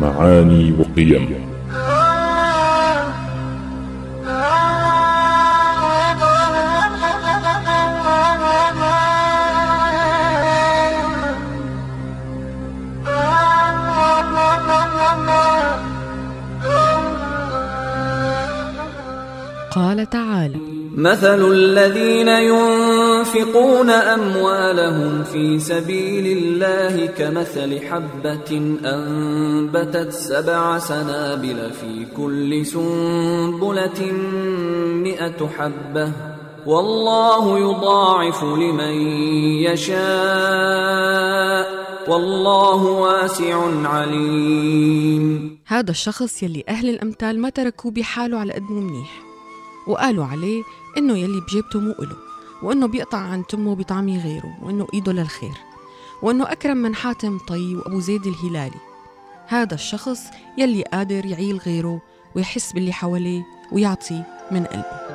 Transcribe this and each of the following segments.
معاني وقيم. قال تعالى مثل الذين ينفقون أموالهم في سبيل الله كمثل حبة أنبتت سبع سنابل في كل سنبلة مئة حبة. والله يضاعف لمن يشاء. والله واسع عليم. هذا الشخص يلي أهل الأمثال ما تركوه بحاله على قدمه منيح. وقالوا عليه إنه يلي بجيبته مو إله. وإنه بيقطع عن تمه بطعمي غيره وإنه إيده للخير وإنه أكرم من حاتم طي وأبو زيد الهلالي. هذا الشخص يلي قادر يعيل غيره ويحس باللي حواليه ويعطي من قلبه.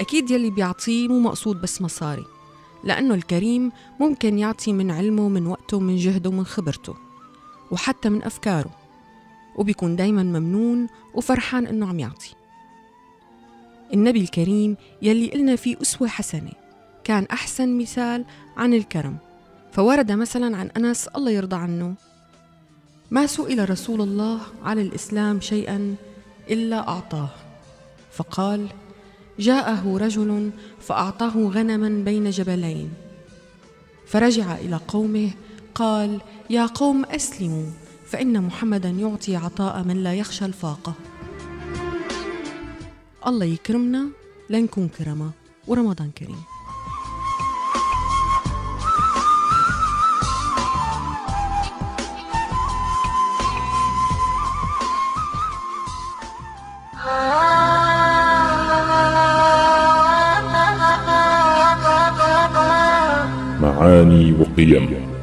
أكيد يلي بيعطيه مو مقصود بس مصاري لأنه الكريم ممكن يعطي من علمه من وقته من جهده من خبرته وحتى من أفكاره. وبيكون دايما ممنون وفرحان إنه عم يعطي. النبي الكريم يلي قلنا فيه أسوة حسنة كان أحسن مثال عن الكرم. فورد مثلا عن أنس الله يرضى عنه ما سئل رسول الله على الإسلام شيئا إلا أعطاه. فقال جاءه رجل فأعطاه غنما بين جبلين. فرجع إلى قومه قال يا قوم أسلموا. فإن محمدا يعطي عطاء من لا يخشى الفاقة. الله يكرمنا لنكون كرما. ورمضان كريم. معاني وقيم.